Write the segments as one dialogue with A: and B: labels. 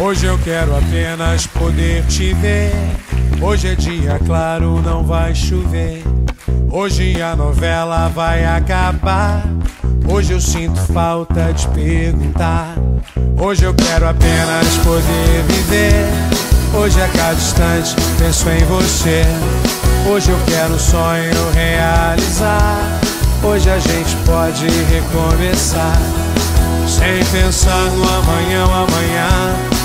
A: Hoje eu quero apenas poder te ver. Hoje é dia claro, não vai chover. Hoje a novela vai acabar. Hoje eu sinto falta de perguntar. Hoje eu quero apenas poder viver. Hoje a cada instante penso em você. Hoje eu quero um sonho realizar. Hoje a gente pode recomeçar. Sem pensar no amanhã, o amanhã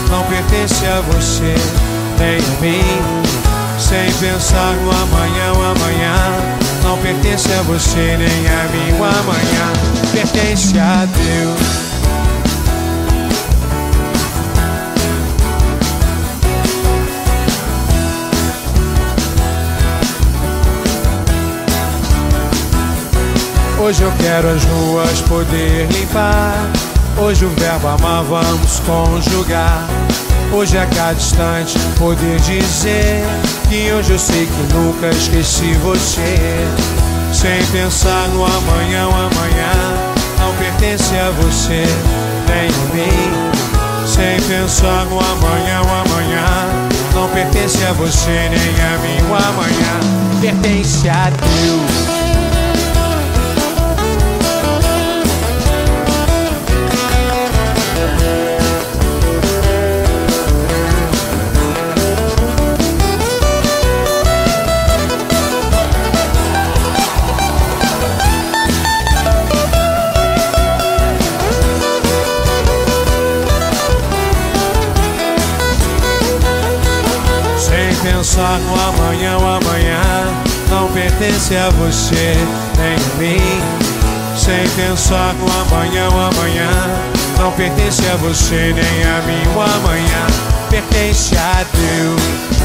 A: não pertence a você, nem a mim. Sem pensar no amanhã, o amanhã não pertence a você, nem a mim. O amanhã pertence a Deus. Hoje eu quero as ruas poder limpar. Hoje o verbo amar vamos conjugar. Hoje a cada instante poder dizer que hoje eu sei que nunca esqueci você. Sem pensar no amanhã, o amanhã não pertence a você, nem a mim. Sem pensar no amanhã, o amanhã não pertence a você, nem a mim. O amanhã pertence a Deus. Pensar no amanhã, o amanhã não pertence a você, nem a mim. Sem pensar no amanhã, o amanhã não pertence a você, nem a mim. O amanhã pertence a Deus.